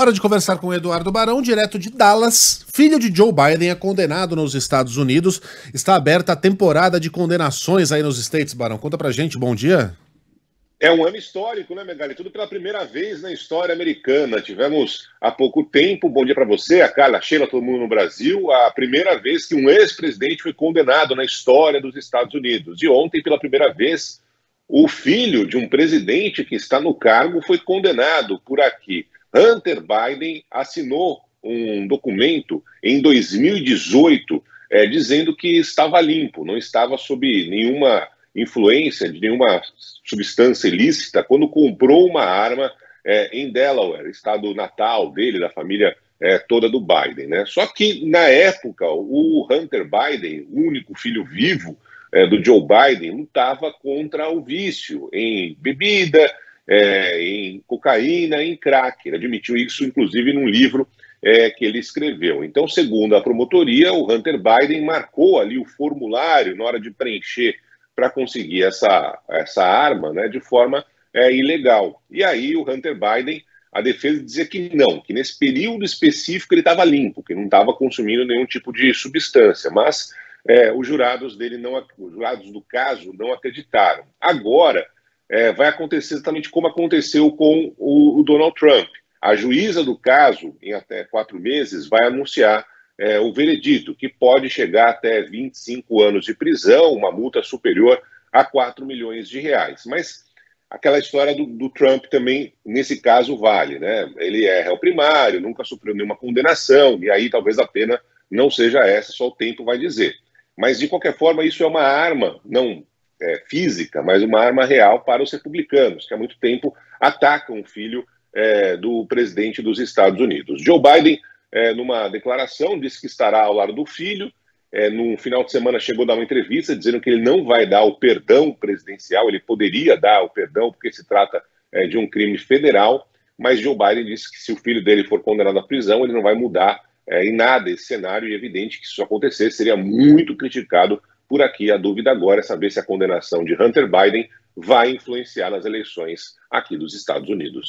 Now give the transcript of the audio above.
Hora de conversar com Eduardo Barão, direto de Dallas. Filho de Joe Biden é condenado nos Estados Unidos. Está aberta a temporada de condenações aí nos States, Barão. Conta pra gente, bom dia. É um ano histórico, né, Megali? Tudo pela primeira vez na história americana. Tivemos há pouco tempo, bom dia para você, a Carla, a Sheila, todo mundo no Brasil, a primeira vez que um ex-presidente foi condenado na história dos Estados Unidos. E ontem, pela primeira vez, o filho de um presidente que está no cargo foi condenado por aqui. Hunter Biden assinou um documento em 2018 é, dizendo que estava limpo, não estava sob nenhuma influência de nenhuma substância ilícita quando comprou uma arma é, em Delaware, estado natal dele, da família é, toda do Biden. Né? Só que, na época, o Hunter Biden, o único filho vivo é, do Joe Biden, lutava contra o vício em bebida, é, em cocaína, em crack. Ele admitiu isso, inclusive, num livro é, que ele escreveu. Então, segundo a promotoria, o Hunter Biden marcou ali o formulário na hora de preencher para conseguir essa, essa arma né, de forma é, ilegal. E aí o Hunter Biden, a defesa dizia que não, que nesse período específico ele estava limpo, que não estava consumindo nenhum tipo de substância, mas é, os jurados dele não, os jurados do caso não acreditaram. Agora, é, vai acontecer exatamente como aconteceu com o, o, Donald Trump. A juíza do caso, em até quatro meses, vai anunciar é, o veredito, que pode chegar até 25 anos de prisão, uma multa superior a 4 milhões de reais. Mas aquela história do, do, Trump também, nesse caso, vale. Né? Ele é réu primário, nunca sofreu nenhuma condenação, e aí talvez a pena não seja essa, só o tempo vai dizer. Mas, de qualquer forma, isso é uma arma, não é, física, mas uma arma real para os republicanos, que há muito tempo atacam o filho é, do presidente dos Estados Unidos. Joe Biden, é, numa declaração, disse que estará ao lado do filho. É, no final de semana chegou a dar uma entrevista dizendo que ele não vai dar o perdão presidencial, ele poderia dar o perdão porque se trata é, de um crime federal, mas Joe Biden disse que se o filho dele for condenado à prisão, ele não vai mudar é, em nada esse cenário, e é evidente que se isso acontecer, seria muito criticado por aqui, a dúvida agora é saber se a condenação de Hunter Biden vai influenciar nas eleições aqui dos Estados Unidos.